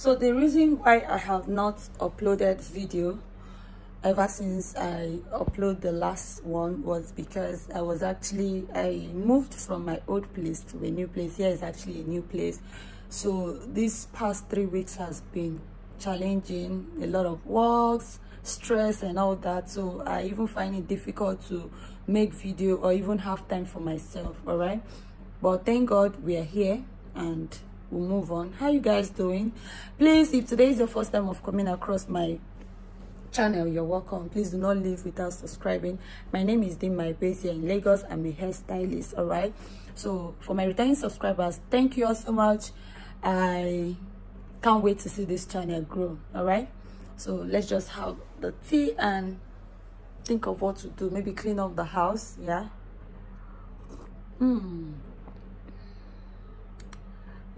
so the reason why i have not uploaded video ever since i upload the last one was because i was actually i moved from my old place to a new place. Here is actually a new place. So this past three weeks has been challenging a lot of works stress and all that. So i even find it difficult to make video or even have time for myself all right but thank god we are here and we'll move on. How you guys doing? Please if today is your first time of coming across my channel you're welcome. Please do not leave without subscribing. My name is Dimma based here in Lagos. I'm a hairstylist all right? So for my returning subscribers thank you all so much. I can't wait to see this channel grow all right? So let's just have the tea and think of what to do. Maybe clean up the house yeah? Hmm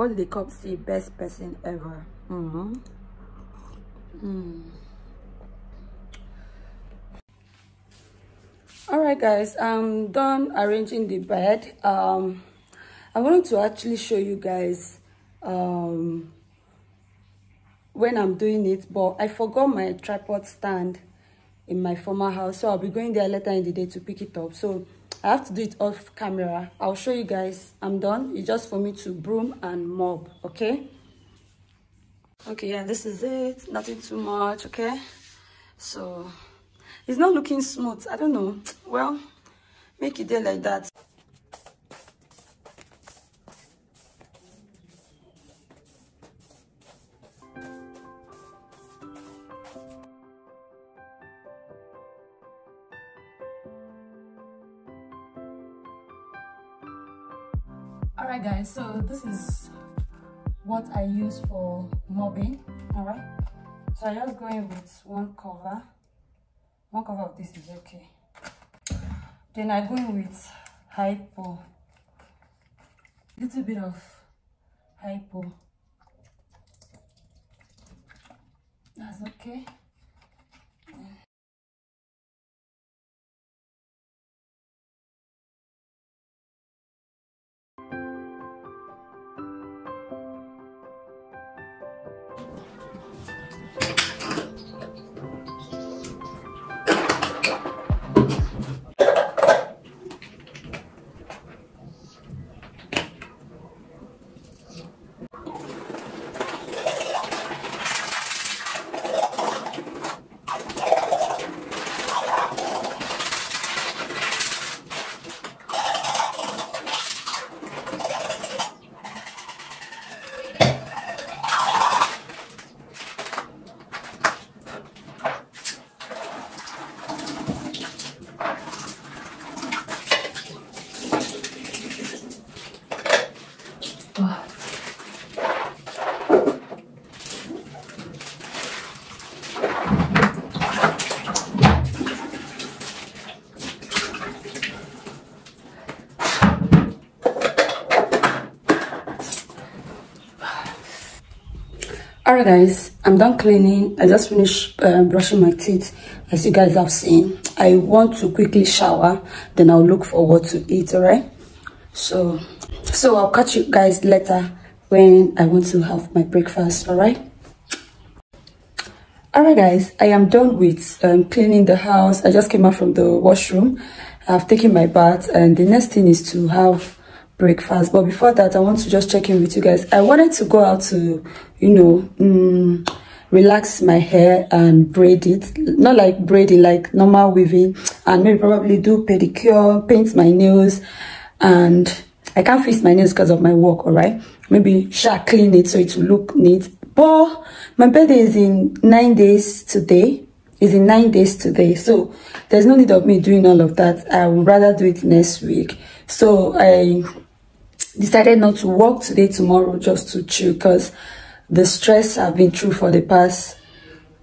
what did the cop say best person ever? Mm. all right guys i'm done arranging the bed. Um i wanted to actually show you guys um when i'm doing it but i forgot my tripod stand in my former house so i'll be going there later in the day to pick it up. So i have to do it off camera. I'll show you guys. I'm done. It's just for me to broom and mop okay? Okay yeah this is it. Nothing too much okay? So it's not looking smooth. I don't know. Well make it there like that all right guys so this is what i use for mobbing all right so i just go in with one cover. One cover of this is okay. Then i go in with hypo. Little bit of hypo. That's okay Alright guys, I'm done cleaning. I just finished uh, brushing my teeth as you guys have seen. I want to quickly shower, then I'll look for what to eat, alright? So, so I'll catch you guys later when I want to have my breakfast, alright? Alright guys, I am done with um, cleaning the house. I just came out from the washroom. I've taken my bath and the next thing is to have breakfast. But before that i want to just check in with you guys. I wanted to go out to you know um, relax my hair and braid it. Not like braiding like normal weaving. And maybe probably do pedicure paint my nails. And i can't fix my nails because of my work all right? Maybe shall clean it so it will look neat. But my birthday is in nine days today. Is in nine days today. So there's no need of me doing all of that. I would rather do it next week. So i decided not to work today tomorrow just to chill because the stress i've been through for the past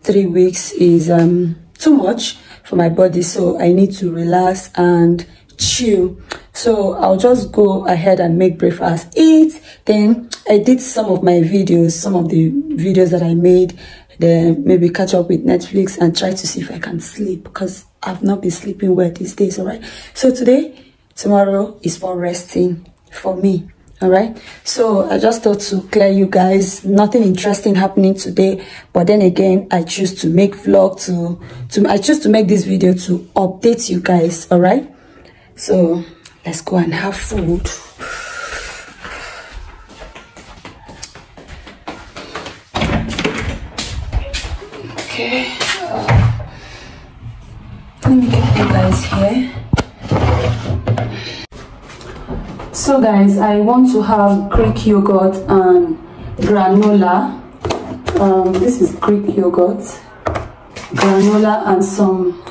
three weeks is um too much for my body. So i need to relax and chill. So i'll just go ahead and make breakfast eat. Then i did some of my videos some of the videos that i made. Then maybe catch up with netflix and try to see if i can sleep because i've not been sleeping well these days all right so today tomorrow is for resting for me all right? So i just thought to clear you guys. Nothing interesting happening today but then again i choose to make vlog to to i choose to make this video to update you guys all right? So let's go and have food. Okay. Uh, let me get you guys here so guys i want to have greek yogurt and granola. Um, this is greek yogurt granola and some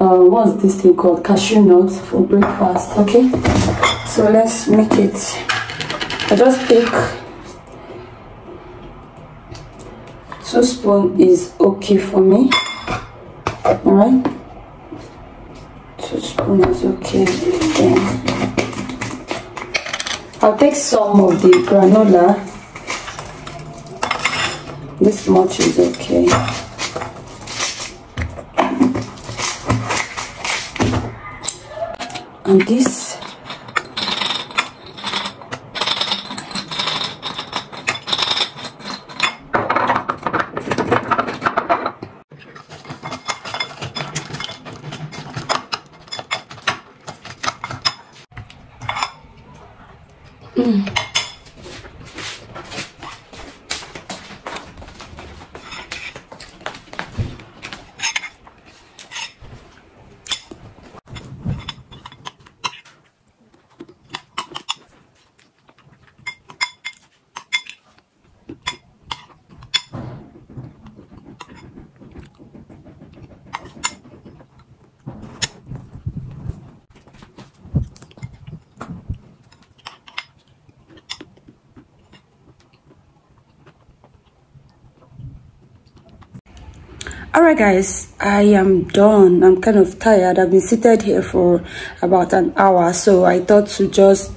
uh, what's this thing called? Cashew nuts for breakfast okay? So let's make it. I just take two spoon is okay for me. All right two spoon is okay then I'll take some of the granola. This much is okay. And this all right guys i am done. I'm kind of tired. I've been seated here for about an hour so i thought to just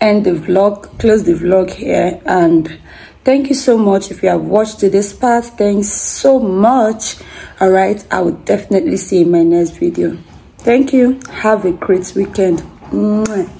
end the vlog close the vlog here and thank you so much. If you have watched this part thanks so much. All right i will definitely see you in my next video. Thank you. Have a great weekend. Mwah.